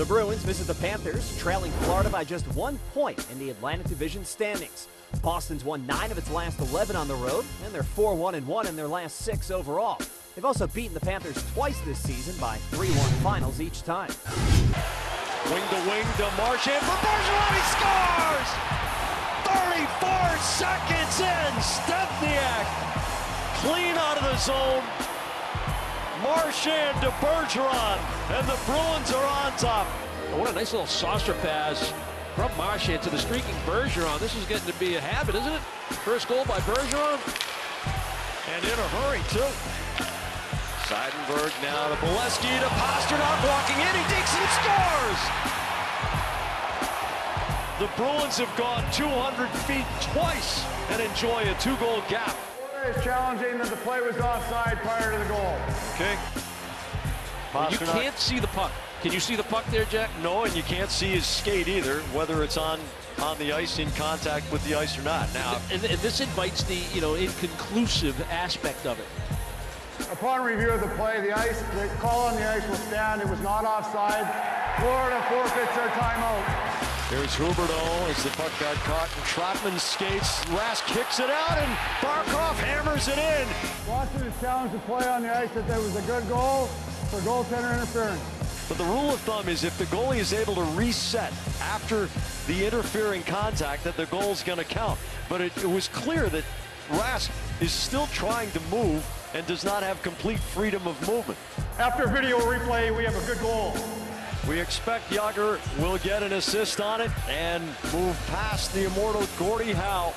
The Bruins visit the Panthers, trailing Florida by just one point in the Atlantic Division standings. Boston's won nine of its last 11 on the road, and they're 4 1 and 1 in their last six overall. They've also beaten the Panthers twice this season by 3 1 finals each time. Wing to wing to Marchand for Bergeron, he scores! 34 seconds in, Stempniak clean out of the zone. Marchand to Bergeron, and the Bruins are on top. What a nice little saucer pass from Marchand to the streaking Bergeron. This is getting to be a habit, isn't it? First goal by Bergeron. And in a hurry, too. Seidenberg now to Beleskey to Pastrnak, walking in. He digs and scores! The Bruins have gone 200 feet twice and enjoy a two-goal gap. Is challenging that the play was offside prior to the goal. Okay. You can't see the puck. Can you see the puck there, Jack? No, and you can't see his skate either, whether it's on on the ice in contact with the ice or not. Now, and, and this invites the you know inconclusive aspect of it. Upon review of the play, the ice, the call on the ice will stand. It was not offside. Florida forfeits their timeout. There's Huberdeau as the puck got caught and Trotman skates. Rask kicks it out and Barkov hammers it in. Washington challenged the play on the ice that there was a good goal for goaltender interference. But the rule of thumb is if the goalie is able to reset after the interfering contact, that the goal's going to count. But it, it was clear that Rask is still trying to move and does not have complete freedom of movement. After video replay, we have a good goal. We expect Jagr will get an assist on it and move past the immortal Gordie Howe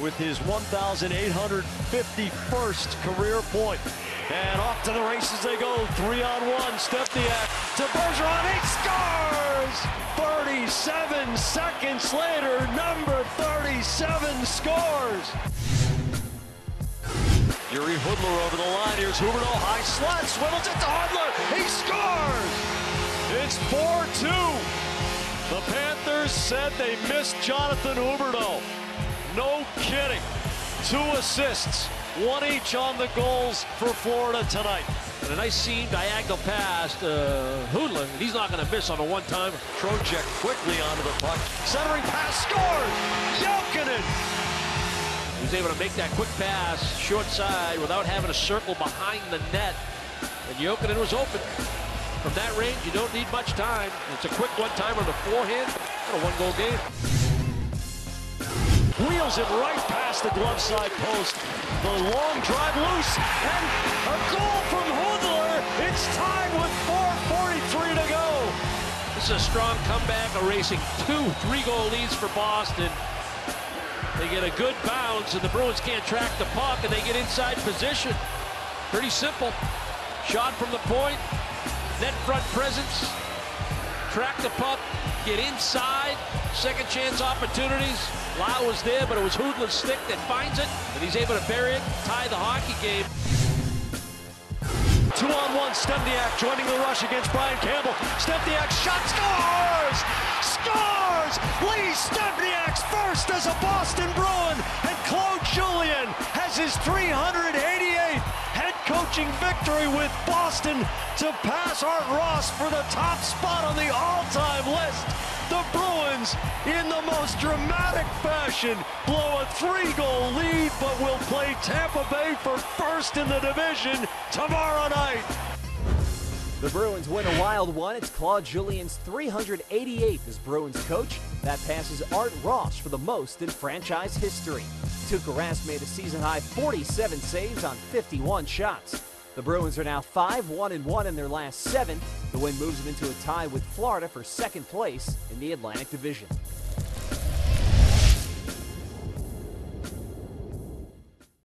with his 1,851st career point. And off to the races they go. Three on one. Stempniak to Bergeron. He scores! 37 seconds later, number 37 scores. Jiri Hudler over the line. Here's Huberdeau. High slot. Swivels it to Hudler. He scores! It's 4-2. The Panthers said they missed Jonathan Huberdeau. No kidding. Two assists, one each on the goals for Florida tonight. And a nice seam diagonal pass to Hudler. He's not going to miss on a one-time. Trocheck quickly onto the puck. Centering pass scores. Jokinen. He was able to make that quick pass short side without having a circle behind the net. And Jokinen was open. From that range, you don't need much time. It's a quick one-time on the forehand. A one-goal game. Wheels it right past the glove side post. The long drive loose, and a goal from Hudler. It's tied with 4.43 to go. This is a strong comeback, erasing two three-goal leads for Boston. They get a good bounce, and the Bruins can't track the puck, and they get inside position. Pretty simple. Shot from the point, net front presence, track the puck, get inside, second chance opportunities. Lau was there, but it was Hudler's stick that finds it, and he's able to bury it, tie the hockey game. Two on one, Stempniak joining the rush against Brian Campbell. Stempniak shot scores! Scores! Lee Stempniak's first as a Boston Bruin, and Claude Julien has his 388th head coaching victory with Boston to pass Art Ross for the top spot on the all-time list. The Bruins, in the most dramatic fashion, blow a three-goal lead, but will play Tampa Bay for first in the division tomorrow night. The Bruins win a wild one. It's Claude Julien's 388th as Bruins coach. That passes Art Ross for the most in franchise history. Tuukka Rask made a season-high 47 saves on 51 shots. The Bruins are now 5-1-1 in their last seven. The win moves them into a tie with Florida for second place in the Atlantic Division.